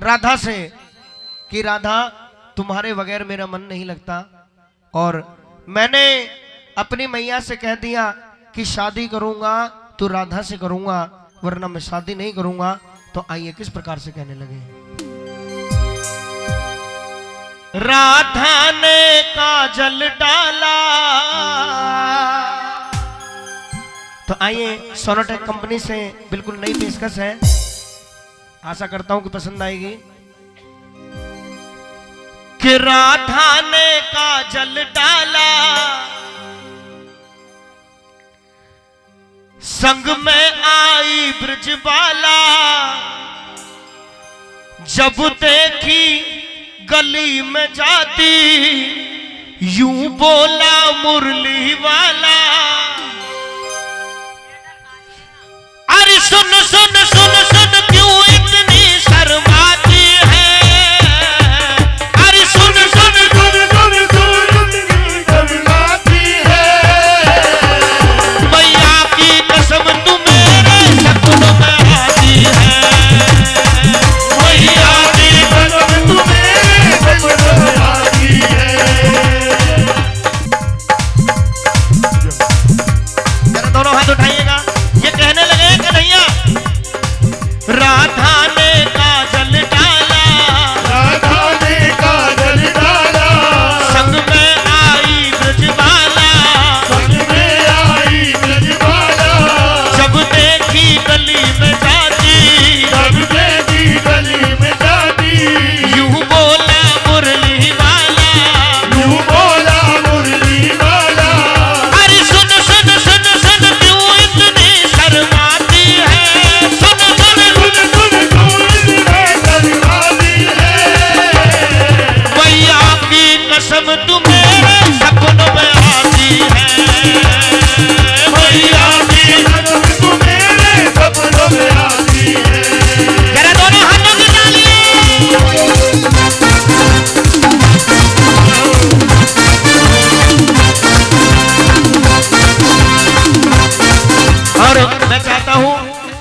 राधा से कि राधा, तुम्हारे बगैर मेरा मन नहीं लगता। और मैंने अपनी मैया से कह दिया कि शादी करूँगा तो राधा से करूँगा, वरना मैं शादी नहीं करूँगा। तो आइए किस प्रकार से कहने लगे राधा ने काजल डाला। तो आइए सोनाटेक कंपनी से बिल्कुल नई पेशकश है। आशा करता हूँ कि पसंद आएगी। कि राधा ने काजल डाला, संग में आई ब्रजबाला जब देखी गली में जाती, यूँ बोला मुरली वाला। अरे सुन सुन सुन सुन।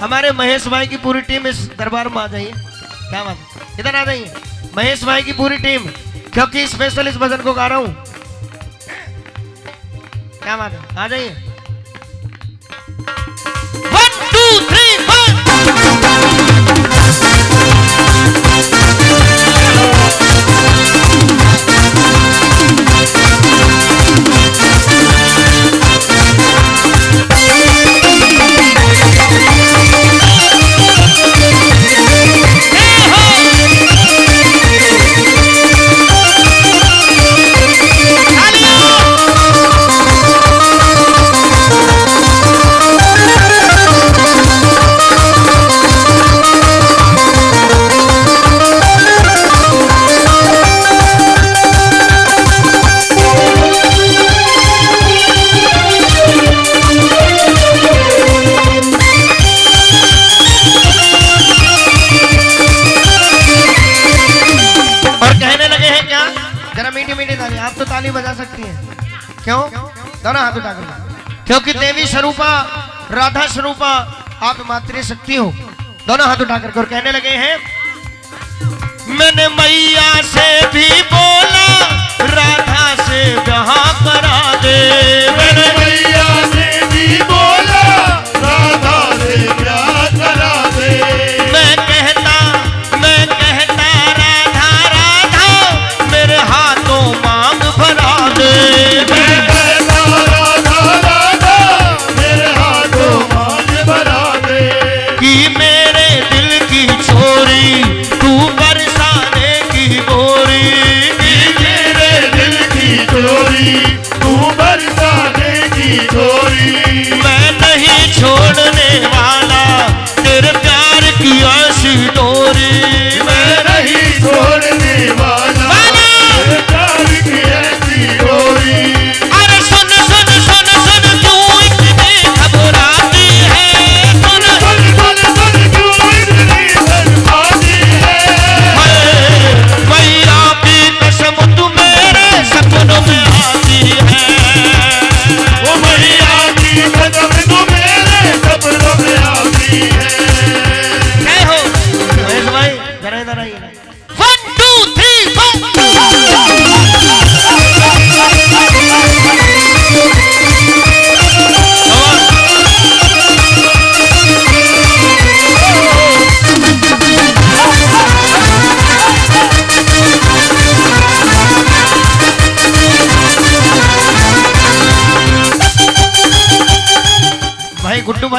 हमारे महेश भाई की पूरी टीम इस दरबार में आ जाइए। क्या बात? इधर आ जाइए। महेश भाई की पूरी टीम, क्योंकि स्पेशल इस भजन को गा रहा हूँ। क्या बात आ जाइए। वन टू थ्री तो ताली बजा सकती हैं। क्यों? दोनों हाथ उठाकर क्योंकि देवी स्वरूपा राधा स्वरूपा आप मातृ शक्ति हो। दोनों हाथ उठाकर और कहने लगे हैं मैंने मैया से भी बोला राधा से ब्याह करा दे। मैंने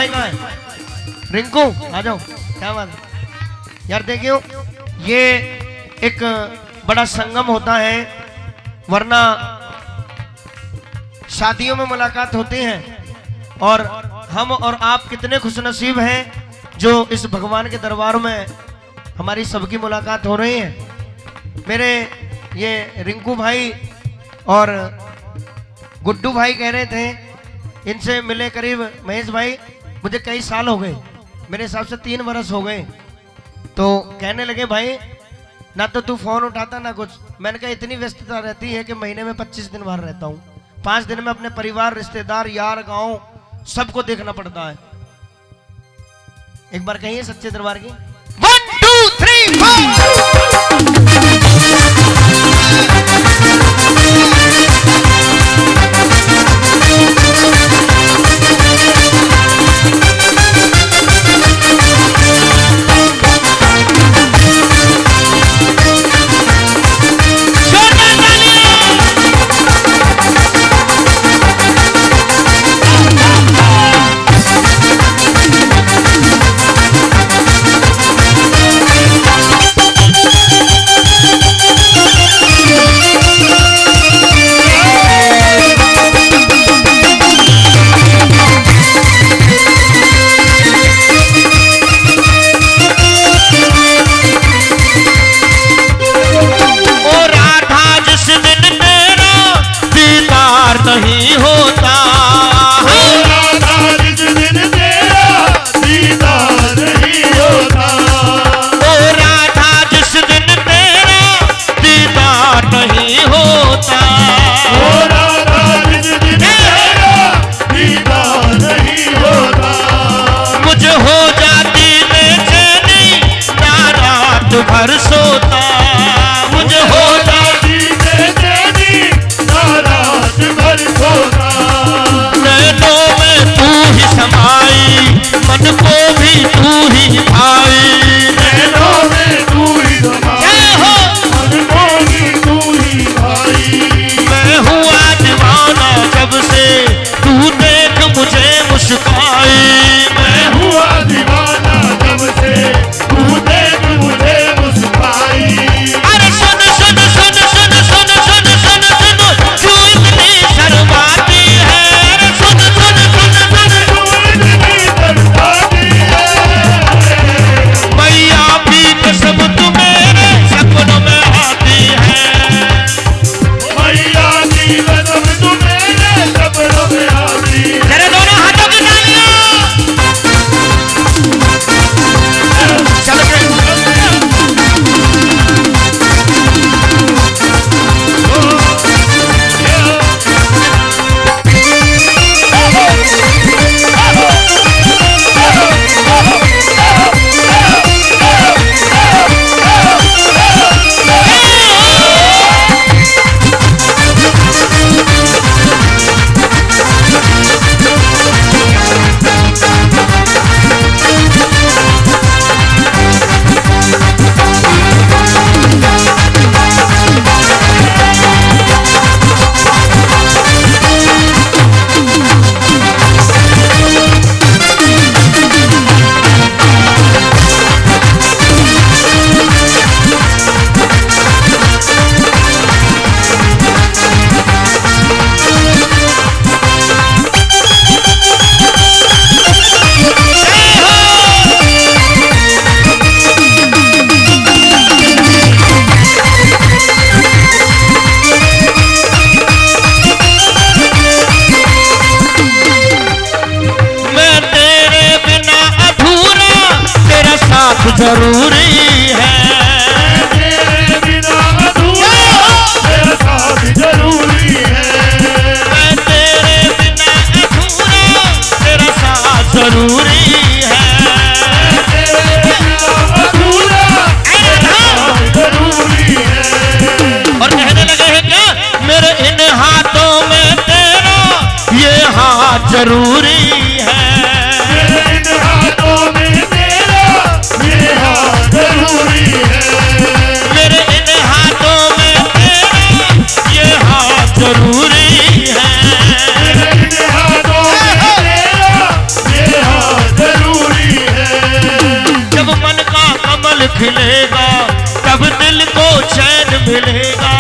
भाई कहाँ है रिंकू, आ जाओ। क्या बात है? यार देखियो, ये एक बड़ा संगम होता है, वरना शादियों में मुलाकात होती है। और हम और आप कितने खुशनसीब हैं जो इस भगवान के दरबार में हमारी सबकी मुलाकात हो रही है। मेरे ये रिंकू भाई और गुड्डू भाई कह रहे थे, इनसे मिले करीब महेश भाई मुझे कई साल हो गए। मेरे हिसाब से तीन बरस हो गए। तो कहने लगे, भाई, ना तो तू फ़ोन उठाता, ना कुछ। मैंने कहा, इतनी व्यस्तता रहती है कि महीने में पच्चीस दिन बाहर रहता हूँ। पाँच दिन में अपने परिवार, रिश्तेदार, यार, गाँव, सबको देखना पड़ता है। एक बार कहिए सच्चे दरबार की। वन टू थ्री फोर का कमल खिलेगा तब दिल को चैन मिलेगा।